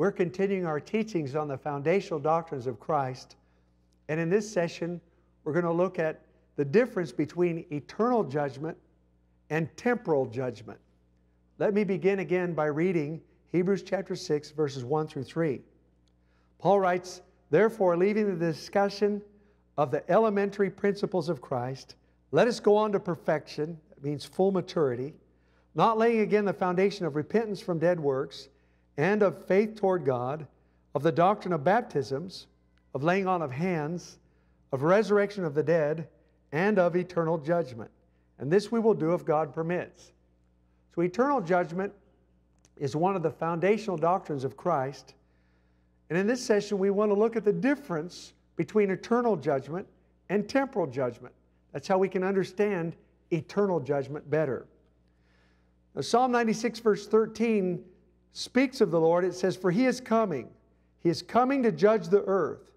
We're continuing our teachings on the foundational doctrines of Christ. And in this session, we're going to look at the difference between eternal judgment and temporal judgment. Let me begin again by reading Hebrews chapter 6, verses 1 through 3. Paul writes, Therefore, leaving the discussion of the elementary principles of Christ, let us go on to perfection, that means full maturity, not laying again the foundation of repentance from dead works and of faith toward God, of the doctrine of baptisms, of laying on of hands, of resurrection of the dead, and of eternal judgment. And this we will do if God permits. So, eternal judgment is one of the foundational doctrines of Christ. And in this session, we want to look at the difference between eternal judgment and temporal judgment. That's how we can understand eternal judgment better. Now, Psalm 96, verse 13, speaks of the Lord. It says, For he is coming. He is coming to judge the earth.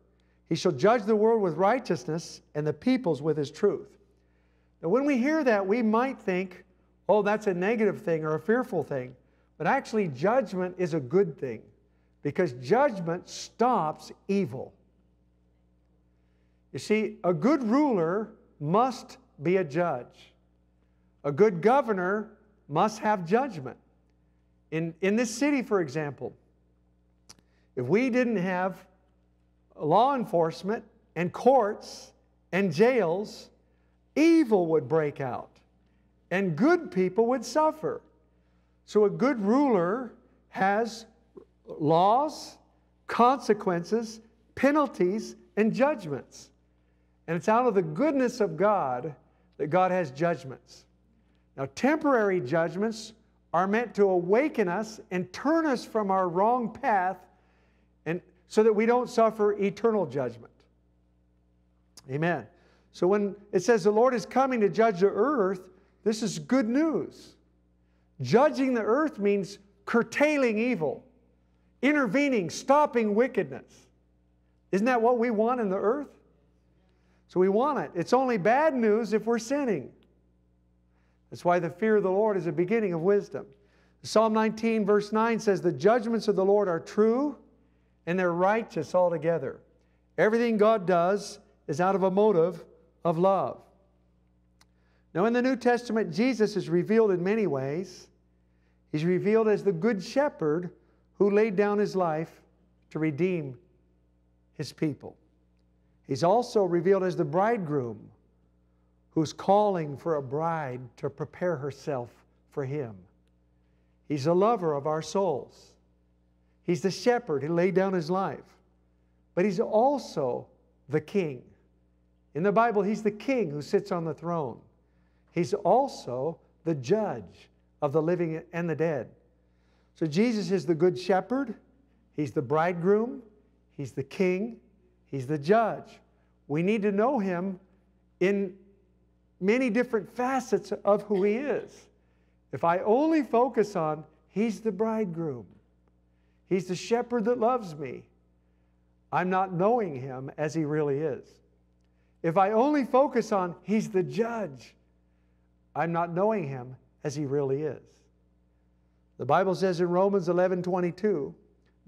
He shall judge the world with righteousness and the peoples with his truth. Now, when we hear that, we might think, oh, that's a negative thing or a fearful thing. But actually, judgment is a good thing because judgment stops evil. You see, a good ruler must be a judge, a good governor must have judgment. In, in this city, for example, if we didn't have law enforcement and courts and jails, evil would break out and good people would suffer. So, a good ruler has laws, consequences, penalties, and judgments. And it's out of the goodness of God that God has judgments. Now, temporary judgments are meant to awaken us and turn us from our wrong path and so that we don't suffer eternal judgment. Amen. So when it says the Lord is coming to judge the earth, this is good news. Judging the earth means curtailing evil, intervening, stopping wickedness. Isn't that what we want in the earth? So we want it. It's only bad news if we're sinning. That's why the fear of the Lord is a beginning of wisdom. Psalm 19, verse 9 says, The judgments of the Lord are true and they're righteous altogether. Everything God does is out of a motive of love. Now, in the New Testament, Jesus is revealed in many ways. He's revealed as the good shepherd who laid down his life to redeem his people. He's also revealed as the bridegroom who's calling for a bride to prepare herself for him. He's a lover of our souls. He's the shepherd who laid down his life. But he's also the king. In the Bible, he's the king who sits on the throne. He's also the judge of the living and the dead. So Jesus is the good shepherd, he's the bridegroom, he's the king, he's the judge. We need to know him in many different facets of who He is. If I only focus on He's the bridegroom, He's the shepherd that loves me, I'm not knowing Him as He really is. If I only focus on He's the judge, I'm not knowing Him as He really is. The Bible says in Romans 11 22,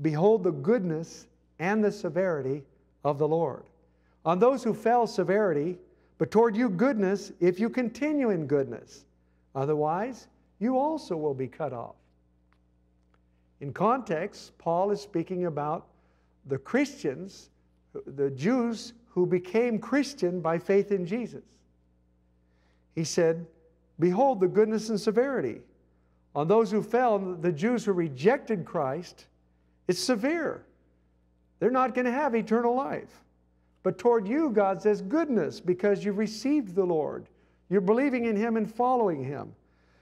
Behold the goodness and the severity of the Lord. On those who fell, severity, but toward you goodness if you continue in goodness. Otherwise, you also will be cut off. In context, Paul is speaking about the Christians, the Jews who became Christian by faith in Jesus. He said, Behold the goodness and severity. On those who fell, the Jews who rejected Christ, it's severe. They're not going to have eternal life. But toward you, God says goodness because you've received the Lord. You're believing in Him and following Him.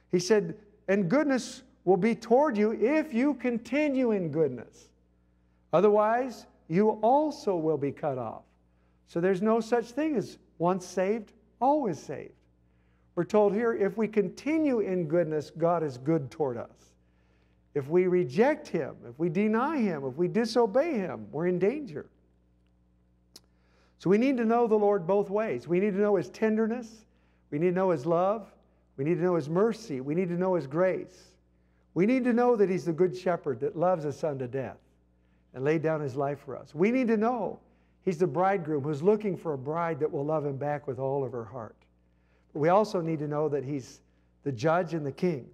He said, and goodness will be toward you if you continue in goodness. Otherwise, you also will be cut off. So there's no such thing as once saved, always saved. We're told here if we continue in goodness, God is good toward us. If we reject Him, if we deny Him, if we disobey Him, we're in danger. So we need to know the Lord both ways. We need to know His tenderness, we need to know His love, we need to know His mercy, we need to know His grace. We need to know that He's the good shepherd that loves us unto death. and laid down his life for us. We need to know he's the bridegroom who's looking for a bride that will love him back with all of her heart. But we also need to know that he's the judge and the king.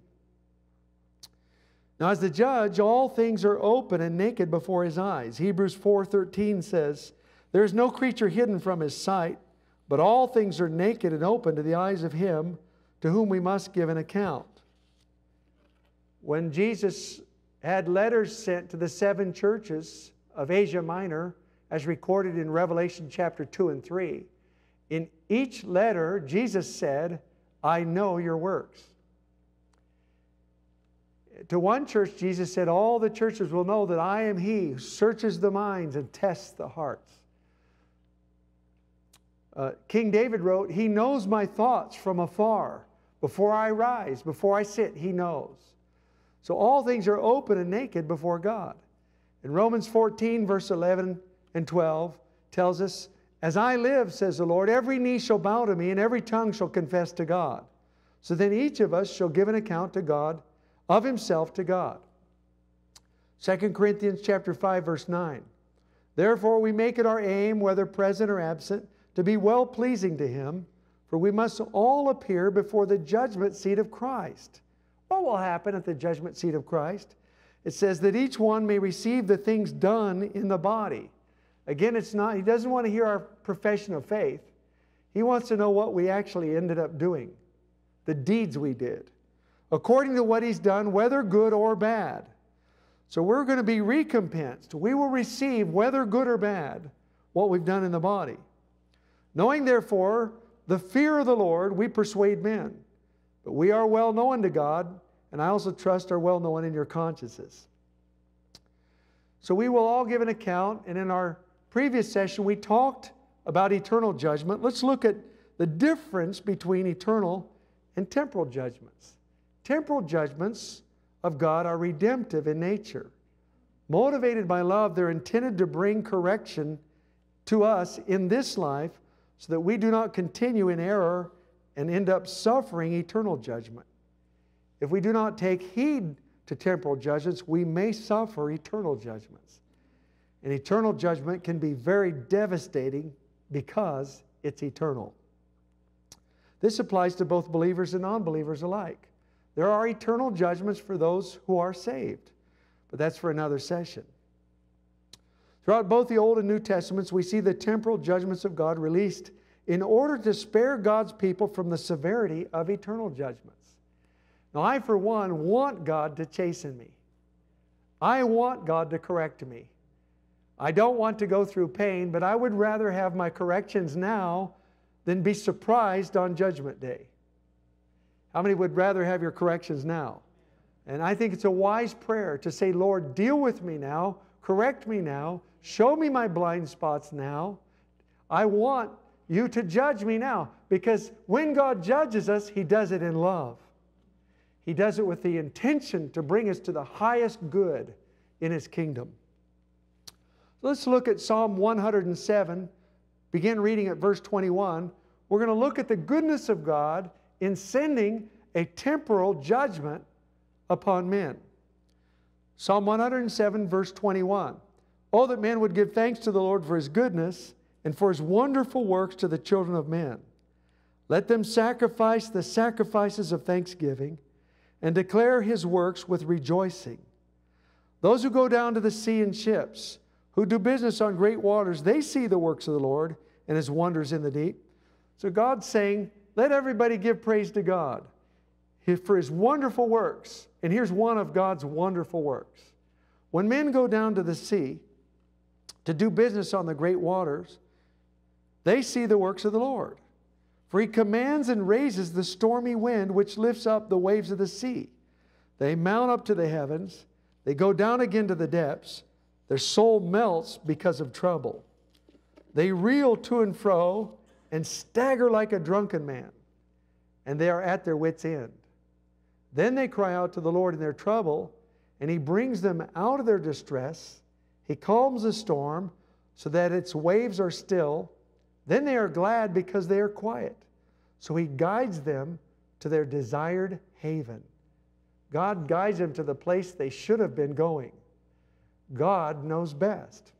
Now, as the judge, all things are open and naked before his eyes. Hebrews 4:13 says, There is no creature hidden from his sight, but all things are naked and open to the eyes of him to whom we must give an account. When Jesus had letters sent to the seven churches of Asia Minor, as recorded in Revelation chapter 2 and 3, in each letter, Jesus said, I know your works to one church, Jesus said, All the churches will know that I am He who searches the minds and tests the hearts. Uh, King David wrote, He knows my thoughts from afar. Before I rise, before I sit, He knows. So all things are open and naked before God. In Romans 14, verse 11 and 12, tells us, As I live, says the Lord, every knee shall bow to me, and every tongue shall confess to God. So then each of us shall give an account to God of himself to God. 2 Corinthians chapter 5 verse 9. Therefore we make it our aim whether present or absent to be well pleasing to him for we must all appear before the judgment seat of Christ. What will happen at the judgment seat of Christ? It says that each one may receive the things done in the body. Again, it's not he doesn't want to hear our profession of faith. He wants to know what we actually ended up doing. The deeds we did according to what he's done, whether good or bad. So we're going to be recompensed. We will receive, whether good or bad, what we've done in the body. Knowing, therefore, the fear of the Lord, we persuade men. But we are well known to God, and I also trust are well known in your consciences. So we will all give an account, and in our previous session, we talked about eternal judgment. Let's look at the difference between eternal and temporal judgments. Temporal judgments of God are redemptive in nature. Motivated by love, they're intended to bring correction to us in this life so that we do not continue in error and end up suffering eternal judgment. If we do not take heed to temporal judgments, we may suffer eternal judgments. And eternal judgment can be very devastating because it's eternal. This applies to both believers and non believers alike. There are eternal judgments for those who are saved, but that's for another session. Throughout both the Old and New Testaments, we see the temporal judgments of God released in order to spare God's people from the severity of eternal judgments. Now, I, for one, want God to chasten me. I want God to correct me. I don't want to go through pain, but I would rather have my corrections now than be surprised on Judgment Day. How many would rather have your corrections now? And I think it's a wise prayer to say, Lord, deal with me now, correct me now, show me my blind spots now. I want you to judge me now because when God judges us, He does it in love. He does it with the intention to bring us to the highest good in His kingdom. Let's look at Psalm 107. Begin reading at verse 21. We're going to look at the goodness of God in sending a temporal judgment upon men. Psalm 107, verse 21. Oh, that men would give thanks to the Lord for his goodness and for his wonderful works to the children of men. Let them sacrifice the sacrifices of thanksgiving and declare his works with rejoicing. Those who go down to the sea in ships, who do business on great waters, they see the works of the Lord and his wonders in the deep. So God's saying, let everybody give praise to God for his wonderful works. And here's one of God's wonderful works. When men go down to the sea to do business on the great waters, they see the works of the Lord. For he commands and raises the stormy wind which lifts up the waves of the sea. They mount up to the heavens, they go down again to the depths. Their soul melts because of trouble. They reel to and fro and stagger like a drunken man, and they are at their wits' end. Then they cry out to the Lord in their trouble, and He brings them out of their distress. He calms the storm so that its waves are still. Then they are glad because they are quiet. So He guides them to their desired haven. God guides them to the place they should have been going. God knows best.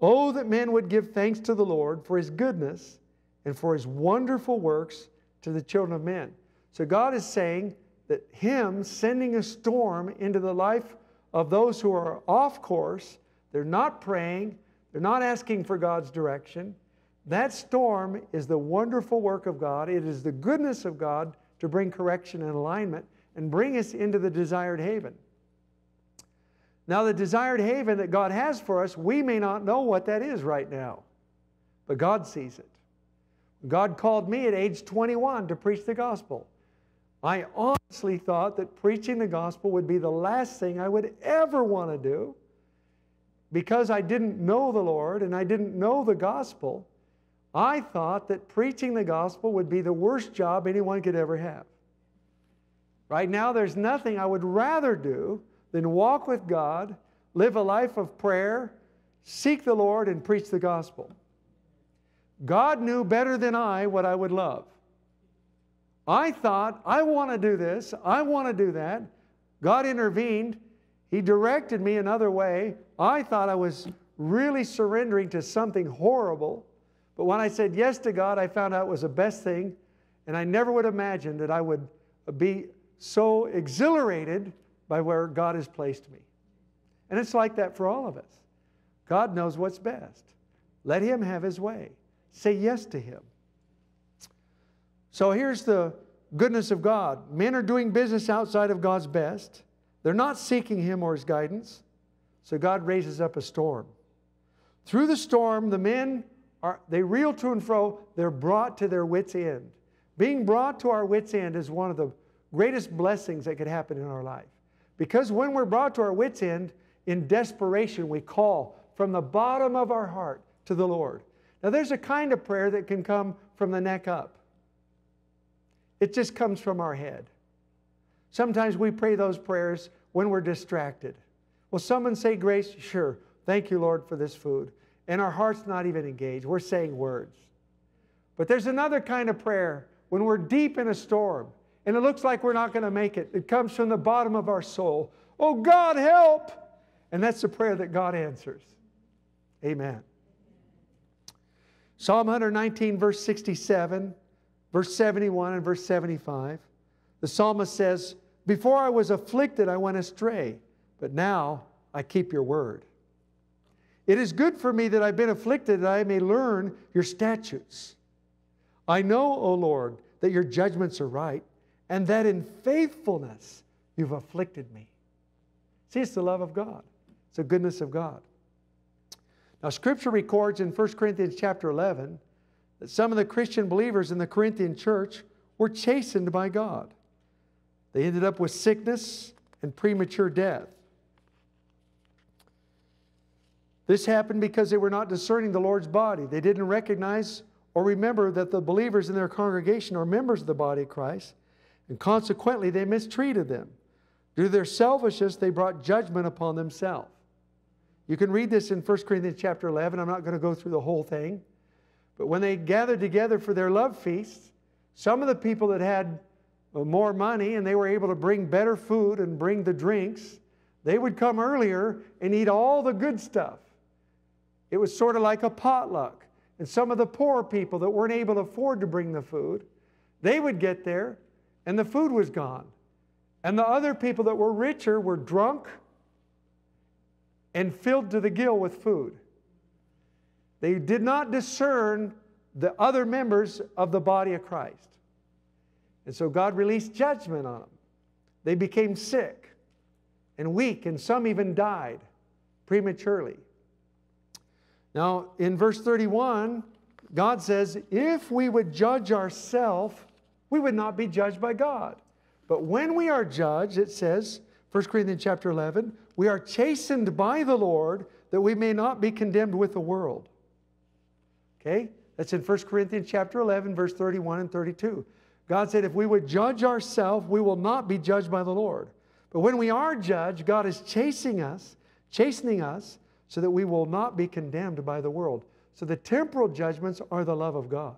Oh, that men would give thanks to the Lord for his goodness and for his wonderful works to the children of men. So God is saying that him sending a storm into the life of those who are off course, they're not praying, they're not asking for God's direction. That storm is the wonderful work of God. It is the goodness of God to bring correction and alignment and bring us into the desired haven. Now, the desired haven that God has for us, we may not know what that is right now, but God sees it. God called me at age 21 to preach the gospel. I honestly thought that preaching the gospel would be the last thing I would ever want to do because I didn't know the Lord and I didn't know the gospel. I thought that preaching the gospel would be the worst job anyone could ever have. Right now, there's nothing I would rather do than walk with God, live a life of prayer, seek the Lord, and preach the gospel. God knew better than I what I would love. I thought, I want to do this, I want to do that. God intervened. He directed me another way. I thought I was really surrendering to something horrible. But when I said yes to God, I found out it was the best thing. And I never would imagine that I would be so exhilarated by where God has placed me. And it's like that for all of us. God knows what's best. Let Him have His way. Say yes to Him. So here's the goodness of God men are doing business outside of God's best, they're not seeking Him or His guidance. So God raises up a storm. Through the storm, the men are they reel to and fro, they're brought to their wits' end. Being brought to our wits' end is one of the greatest blessings that could happen in our life. Because when we're brought to our wits' end, in desperation, we call from the bottom of our heart to the Lord. Now, there's a kind of prayer that can come from the neck up, it just comes from our head. Sometimes we pray those prayers when we're distracted. Will someone say grace? Sure. Thank you, Lord, for this food. And our heart's not even engaged. We're saying words. But there's another kind of prayer when we're deep in a storm and it looks like we're not going to make it. It comes from the bottom of our soul. Oh, God, help! And that's the prayer that God answers. Amen. Psalm 119, verse 67, verse 71, and verse 75. The psalmist says, Before I was afflicted, I went astray, but now I keep your word. It is good for me that I've been afflicted, that I may learn your statutes. I know, O Lord, that your judgments are right and that in faithfulness you've afflicted me. See, it's the love of God, it's the goodness of God. Now, Scripture records in 1 Corinthians chapter 11 that some of the Christian believers in the Corinthian church were chastened by God. They ended up with sickness and premature death. This happened because they were not discerning the Lord's body. They didn't recognize or remember that the believers in their congregation are members of the body of Christ and consequently, they mistreated them. Due to their selfishness, they brought judgment upon themselves. You can read this in 1 Corinthians chapter 11. I'm not going to go through the whole thing. But when they gathered together for their love feasts, some of the people that had uh, more money and they were able to bring better food and bring the drinks, they would come earlier and eat all the good stuff. It was sort of like a potluck. And some of the poor people that weren't able to afford to bring the food, they would get there and the food was gone. And the other people that were richer were drunk and filled to the gill with food. They did not discern the other members of the body of Christ. And so God released judgment on them. They became sick and weak, and some even died prematurely. Now, in verse 31, God says, If we would judge ourselves, we would not be judged by God. But when we are judged, it says, 1 Corinthians chapter 11, we are chastened by the Lord that we may not be condemned with the world. Okay? That's in 1 Corinthians chapter 11, verse 31 and 32. God said, if we would judge ourselves, we will not be judged by the Lord. But when we are judged, God is chasing us, chastening us, so that we will not be condemned by the world. So the temporal judgments are the love of God.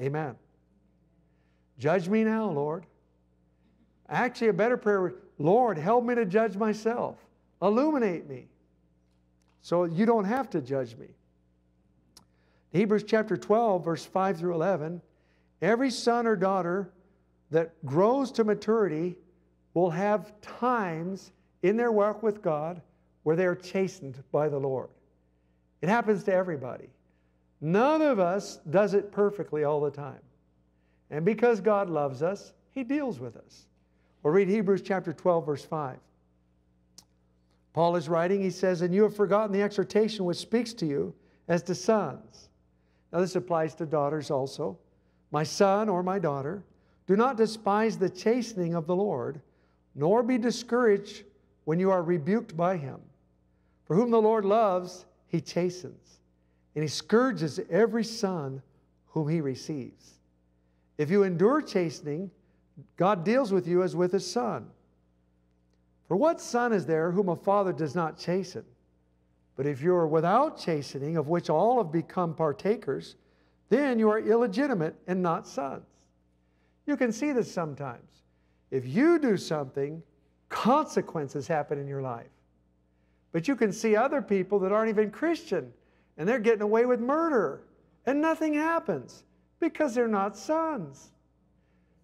Amen. Judge me now, Lord. Actually, a better prayer would Lord, help me to judge myself. illuminate me so you don't have to judge me. Hebrews chapter 12, verse 5 through 11 every son or daughter that grows to maturity will have times in their walk with God where they are chastened by the Lord. It happens to everybody. None of us does it perfectly all the time. And because God loves us, He deals with us. We'll read Hebrews chapter 12, verse 5. Paul is writing, he says, And you have forgotten the exhortation which speaks to you as to sons. Now, this applies to daughters also. My son or my daughter, do not despise the chastening of the Lord, nor be discouraged when you are rebuked by him. For whom the Lord loves, he chastens, and he scourges every son whom he receives. If you endure chastening, God deals with you as with a son. For what son is there whom a father does not chasten? But if you are without chastening, of which all have become partakers, then you are illegitimate and not sons. You can see this sometimes. If you do something, consequences happen in your life. But you can see other people that aren't even Christian and they're getting away with murder and nothing happens because they're not sons.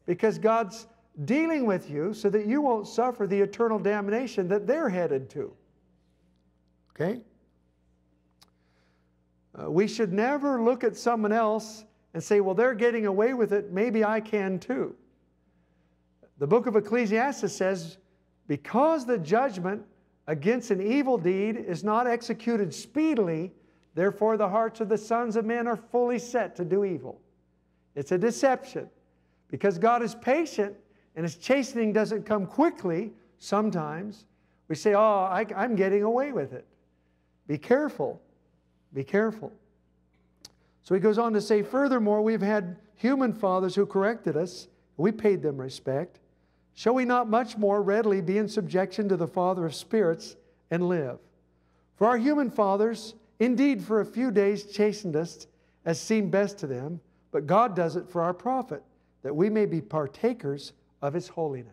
Because God's dealing with you so that you won't suffer the eternal damnation that they're headed to. Okay? Uh, we should never look at someone else and say, well, they're getting away with it, maybe I can too. The book of Ecclesiastes says, because the judgment against an evil deed is not executed speedily, therefore the hearts of the sons of men are fully set to do evil. It's a deception. Because God is patient and his chastening doesn't come quickly sometimes, we say, oh, I, I'm getting away with it. Be careful. Be careful. So he goes on to say, furthermore, we've had human fathers who corrected us. We paid them respect. Shall we not much more readily be in subjection to the Father of spirits and live? For our human fathers, indeed, for a few days chastened us as seemed best to them, but God does it for our profit, that we may be partakers of His holiness.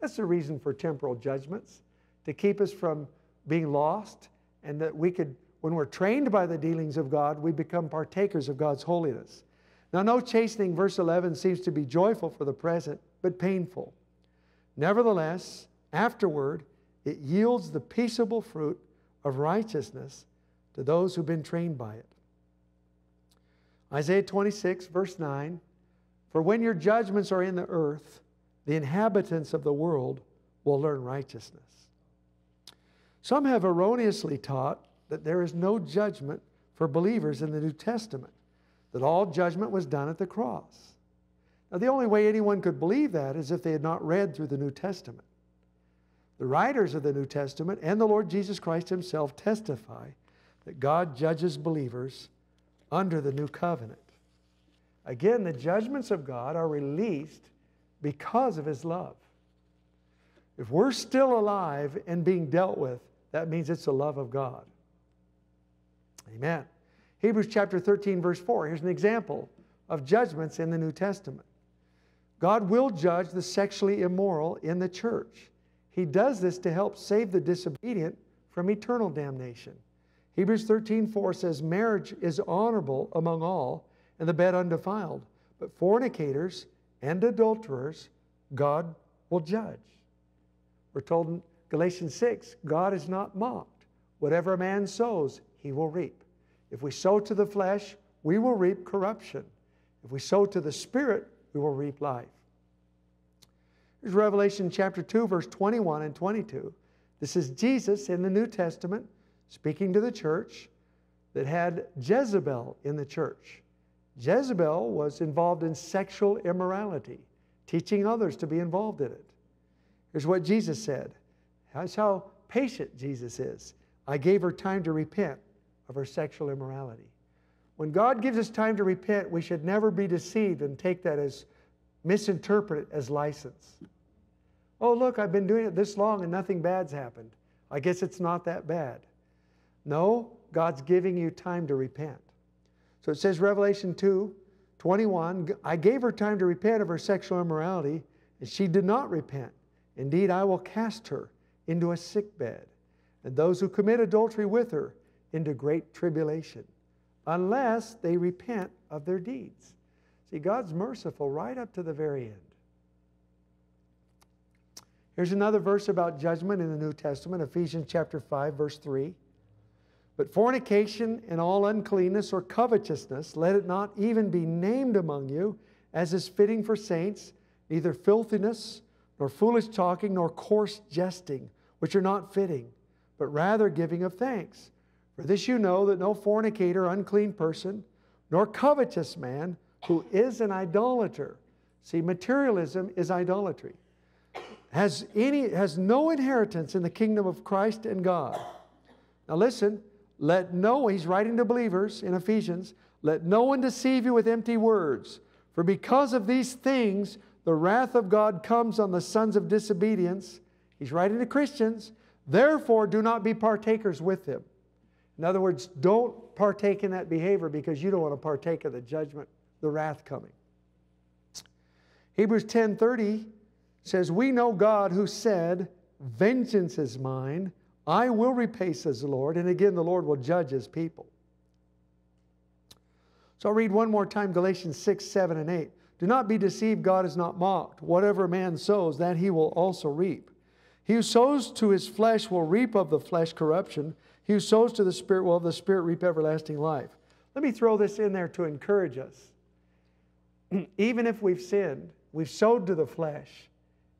That's the reason for temporal judgments, to keep us from being lost, and that we could, when we're trained by the dealings of God, we become partakers of God's holiness. Now, no chastening, verse 11, seems to be joyful for the present, but painful. Nevertheless, afterward, it yields the peaceable fruit of righteousness to those who've been trained by it. Isaiah 26, verse 9 For when your judgments are in the earth, the inhabitants of the world will learn righteousness. Some have erroneously taught that there is no judgment for believers in the New Testament, that all judgment was done at the cross. Now, the only way anyone could believe that is if they had not read through the New Testament. The writers of the New Testament and the Lord Jesus Christ Himself testify that God judges believers under the new covenant. Again, the judgments of God are released because of His love. If we're still alive and being dealt with, that means it's the love of God. Amen. Hebrews chapter 13, verse 4. Here's an example of judgments in the New Testament. God will judge the sexually immoral in the church. He does this to help save the disobedient from eternal damnation. Hebrews 13:4 says marriage is honorable among all and the bed undefiled, but fornicators and adulterers God will judge. We're told in Galatians 6, God is not mocked. Whatever a man sows, he will reap. If we sow to the flesh, we will reap corruption. If we sow to the spirit, we will reap life. Here's Revelation chapter 2, verse 21 and 22. This is Jesus in the New Testament speaking to the church that had Jezebel in the church. Jezebel was involved in sexual immorality, teaching others to be involved in it. Here's what Jesus said. That's how patient Jesus is. I gave her time to repent of her sexual immorality. When God gives us time to repent, we should never be deceived and take that as misinterpreted as license. Oh, look, I've been doing it this long and nothing bad's happened. I guess it's not that bad. No, God's giving you time to repent. So it says, Revelation 2 21, I gave her time to repent of her sexual immorality, and she did not repent. Indeed, I will cast her into a sick bed. and those who commit adultery with her into great tribulation, unless they repent of their deeds. See, God's merciful right up to the very end. Here's another verse about judgment in the New Testament, Ephesians chapter 5, verse 3. But fornication and all uncleanness or covetousness, let it not even be named among you, as is fitting for saints, neither filthiness, nor foolish talking, nor coarse jesting, which are not fitting, but rather giving of thanks. For this you know that no fornicator, unclean person, nor covetous man who is an idolater. See, materialism is idolatry. Has, any, has no inheritance in the kingdom of Christ and God. Now listen, let no, he's writing to believers in Ephesians, let no one deceive you with empty words. For because of these things, the wrath of God comes on the sons of disobedience. He's writing to Christians. Therefore, do not be partakers with them. In other words, don't partake in that behavior because you don't want to partake of the judgment, the wrath coming. Hebrews 10:30 says, "We know God who said, vengeance is mine, I will repay says the Lord." And again, the Lord will judge his people. So I'll read one more time Galatians 6, 7, and 8. Do not be deceived, God is not mocked. Whatever man sows, that he will also reap. He who sows to his flesh will reap of the flesh corruption. He who sows to the Spirit will of the Spirit reap everlasting life. Let me throw this in there to encourage us. Even if we've sinned, we've sowed to the flesh,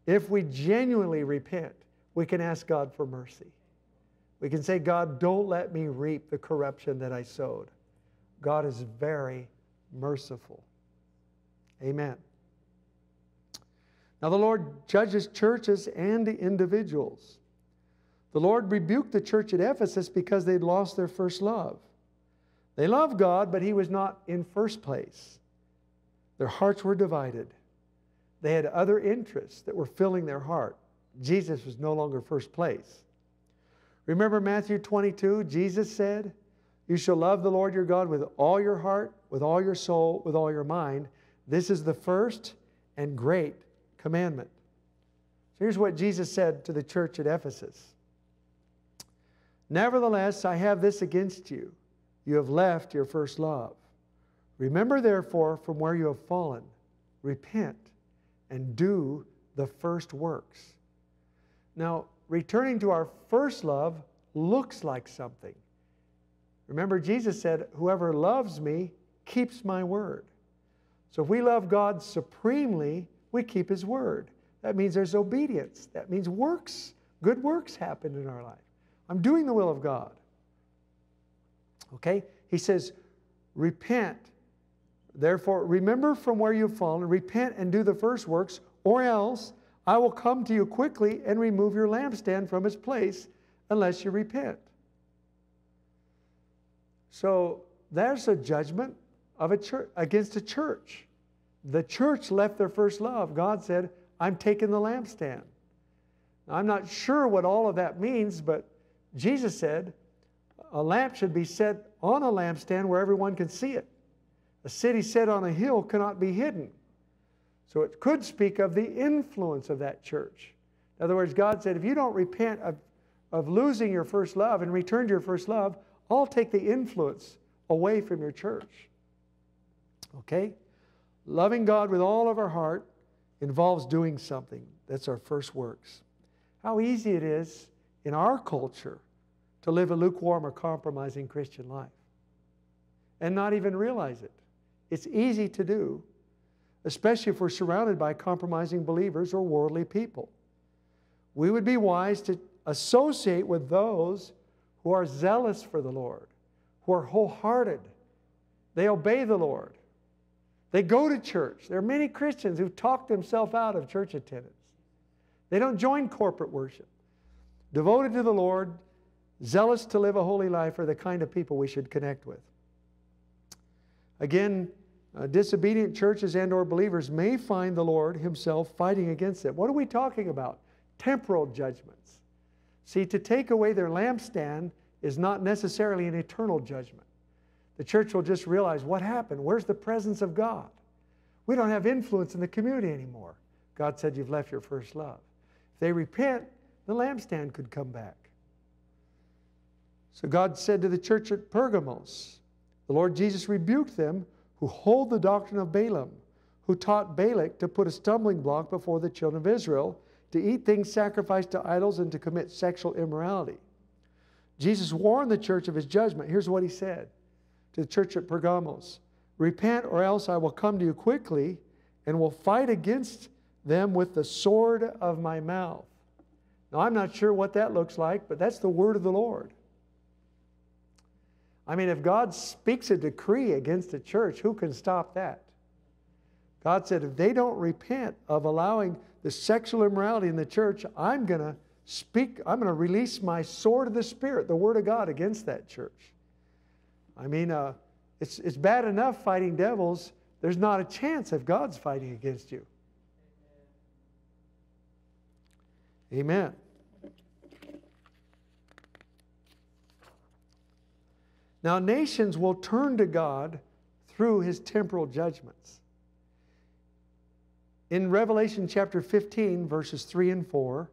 if we genuinely repent, we can ask God for mercy. We can say, God, don't let me reap the corruption that I sowed. God is very merciful. Amen. Now, the Lord judges churches and individuals. The Lord rebuked the church at Ephesus because they'd lost their first love. They loved God, but He was not in first place. Their hearts were divided. They had other interests that were filling their heart. Jesus was no longer first place. Remember Matthew 22? Jesus said, you shall love the Lord your God with all your heart, with all your soul, with all your mind. This is the first and great commandment. So here's what Jesus said to the church at Ephesus Nevertheless, I have this against you. You have left your first love. Remember, therefore, from where you have fallen, repent and do the first works. Now, returning to our first love looks like something. Remember, Jesus said, Whoever loves me keeps my word. So if we love God supremely, we keep his word. That means there's obedience. That means works, good works happen in our life. I'm doing the will of God. Okay? He says, repent. Therefore, remember from where you've fallen, repent and do the first works, or else I will come to you quickly and remove your lampstand from its place unless you repent. So there's a judgment of a church against a church. The church left their first love. God said, I'm taking the lampstand. Now, I'm not sure what all of that means, but Jesus said a lamp should be set on a lampstand where everyone can see it. A city set on a hill cannot be hidden. So it could speak of the influence of that church. In other words, God said, if you don't repent of, of losing your first love and return to your first love, all take the influence away from your church. Okay? Loving God with all of our heart involves doing something. That's our first works. How easy it is in our culture to live a lukewarm or compromising Christian life and not even realize it. It's easy to do, especially if we're surrounded by compromising believers or worldly people. We would be wise to associate with those who are zealous for the Lord, who are wholehearted. They obey the Lord. They go to church. There are many Christians who've talked themselves out of church attendance. They don't join corporate worship. Devoted to the Lord, zealous to live a holy life are the kind of people we should connect with. Again, uh, disobedient churches and or believers may find the Lord himself fighting against them. What are we talking about? Temporal judgments. See, to take away their lampstand is not necessarily an eternal judgment. The church will just realize what happened? Where's the presence of God? We don't have influence in the community anymore. God said, You've left your first love. If they repent, the lampstand could come back. So God said to the church at Pergamos, the Lord Jesus rebuked them who hold the doctrine of Balaam, who taught Balak to put a stumbling block before the children of Israel, to eat things sacrificed to idols, and to commit sexual immorality. Jesus warned the church of his judgment. Here's what he said to the church at Pergamos Repent, or else I will come to you quickly and will fight against them with the sword of my mouth. Now, I'm not sure what that looks like, but that's the word of the Lord. I mean, if God speaks a decree against a church, who can stop that? God said, if they don't repent of allowing the sexual immorality in the church, I'm going to speak, I'm going to release my sword of the Spirit, the Word of God, against that church. I mean, uh, it's, it's bad enough fighting devils. There's not a chance if God's fighting against you. Amen. Now, nations will turn to God through his temporal judgments. In Revelation chapter 15, verses 3 and 4,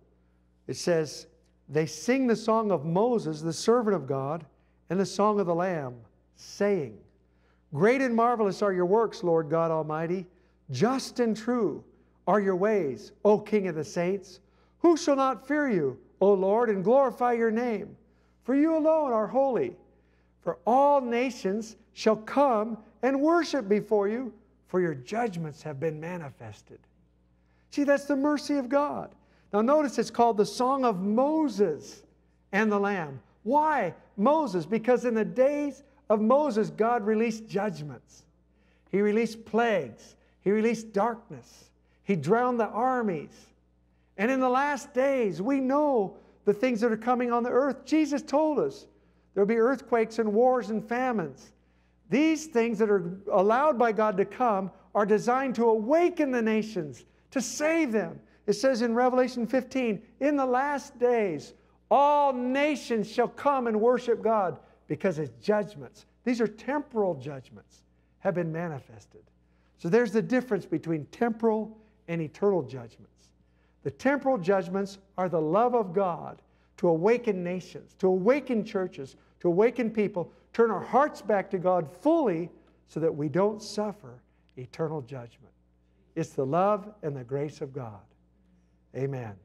it says, They sing the song of Moses, the servant of God, and the song of the Lamb, saying, Great and marvelous are your works, Lord God Almighty. Just and true are your ways, O King of the saints. Who shall not fear you, O Lord, and glorify your name? For you alone are holy. For all nations shall come and worship before you, for your judgments have been manifested. See, that's the mercy of God. Now, notice it's called the Song of Moses and the Lamb. Why Moses? Because in the days of Moses, God released judgments, He released plagues, He released darkness, He drowned the armies. And in the last days, we know the things that are coming on the earth. Jesus told us There'll be earthquakes and wars and famines. These things that are allowed by God to come are designed to awaken the nations, to save them. It says in Revelation 15, in the last days, all nations shall come and worship God because his judgments, these are temporal judgments, have been manifested. So there's the difference between temporal and eternal judgments. The temporal judgments are the love of God to awaken nations, to awaken churches, to awaken people, turn our hearts back to God fully so that we don't suffer eternal judgment. It's the love and the grace of God. Amen.